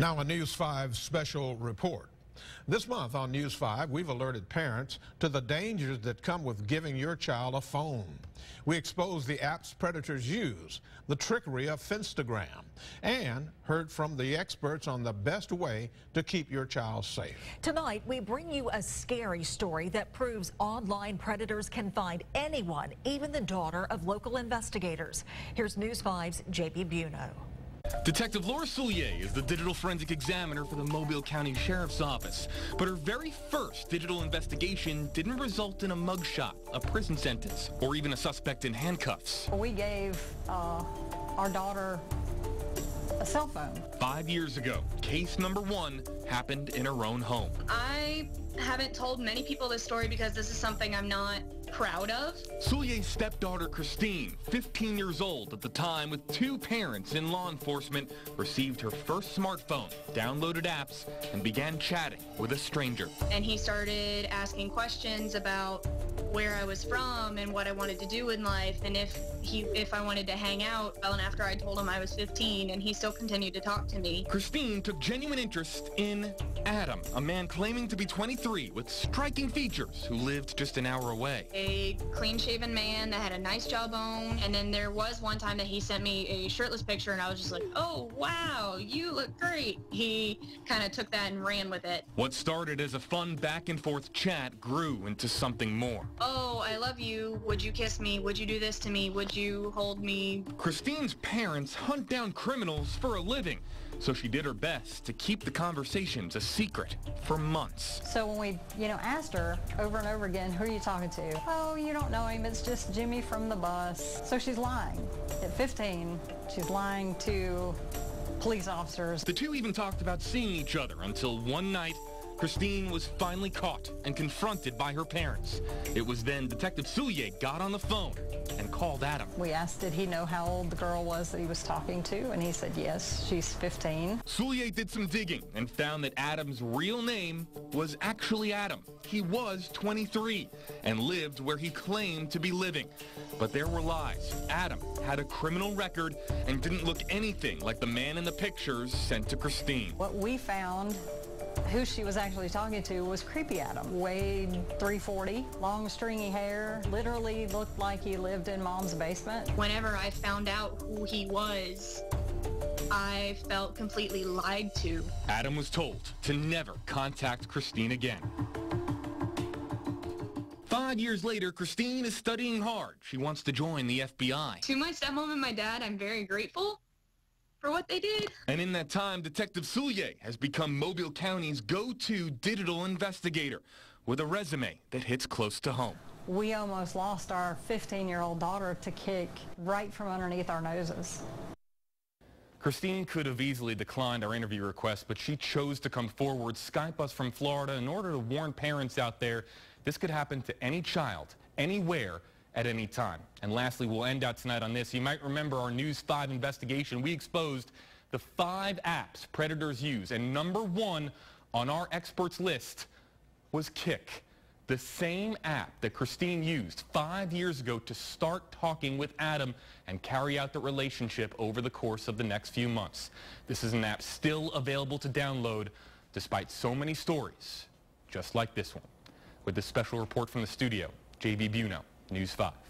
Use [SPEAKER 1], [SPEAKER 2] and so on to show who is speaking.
[SPEAKER 1] Now, a News 5 special report. This month on News 5, we've alerted parents to the dangers that come with giving your child a phone. We expose the apps predators use, the trickery of Finstagram, and heard from the experts on the best way to keep your child safe.
[SPEAKER 2] Tonight, we bring you a scary story that proves online predators can find anyone, even the daughter of local investigators. Here's News 5's JB Biunno.
[SPEAKER 3] Detective Laura Soulier is the digital forensic examiner for the Mobile County Sheriff's Office. But her very first digital investigation didn't result in a mugshot, a prison sentence, or even a suspect in handcuffs.
[SPEAKER 4] We gave uh, our daughter a cell phone.
[SPEAKER 3] Five years ago, case number one happened in her own home.
[SPEAKER 5] I haven't told many people this story because this is something I'm not proud of.
[SPEAKER 3] Soulier's stepdaughter, Christine, 15 years old at the time with two parents in law enforcement, received her first smartphone, downloaded apps, and began chatting with a stranger.
[SPEAKER 5] And he started asking questions about where I was from and what I wanted to do in life and if he if I wanted to hang out. Well, and after I told him I was 15 and he still continued to talk to me.
[SPEAKER 3] Christine took genuine interest in Adam, a man claiming to be 23 with striking features who lived just an hour away.
[SPEAKER 5] A clean-shaven man that had a nice jawbone and then there was one time that he sent me a shirtless picture and I was just like, "Oh, wow, you look great." He kind of took that and ran with it.
[SPEAKER 3] What started as a fun back and forth chat grew into something more
[SPEAKER 5] oh, I love you. Would you kiss me? Would you do this to me? Would you hold me?
[SPEAKER 3] Christine's parents hunt down criminals for a living, so she did her best to keep the conversations a secret for months.
[SPEAKER 4] So when we, you know, asked her over and over again, who are you talking to? Oh, you don't know him. It's just Jimmy from the bus. So she's lying. At 15, she's lying to police officers.
[SPEAKER 3] The two even talked about seeing each other until one night Christine was finally caught and confronted by her parents. It was then Detective Soulier got on the phone and called Adam.
[SPEAKER 4] We asked did he know how old the girl was that he was talking to, and he said yes, she's 15.
[SPEAKER 3] Soulier did some digging and found that Adam's real name was actually Adam. He was 23 and lived where he claimed to be living. But there were lies. Adam had a criminal record and didn't look anything like the man in the pictures sent to Christine.
[SPEAKER 4] What we found who she was actually talking to was Creepy Adam. Weighed 340, long stringy hair, literally looked like he lived in mom's basement.
[SPEAKER 5] Whenever I found out who he was, I felt completely lied to.
[SPEAKER 3] Adam was told to never contact Christine again. Five years later, Christine is studying hard. She wants to join the FBI.
[SPEAKER 5] To my stepmom and my dad, I'm very grateful for what they did.
[SPEAKER 3] And in that time, Detective Soulier has become Mobile County's go-to digital investigator with a resume that hits close to home.
[SPEAKER 4] We almost lost our 15-year-old daughter to Kik right from underneath our noses.
[SPEAKER 3] Christine could have easily declined our interview request, but she chose to come forward, Skype us from Florida in order to warn parents out there this could happen to any child, anywhere, at any time. And lastly, we'll end out tonight on this. You might remember our News 5 investigation. We exposed the five apps predators use. And number one on our experts list was Kik, the same app that Christine used five years ago to start talking with Adam and carry out the relationship over the course of the next few months. This is an app still available to download despite so many stories, just like this one. With this special report from the studio, J.B. Biunno, News 5.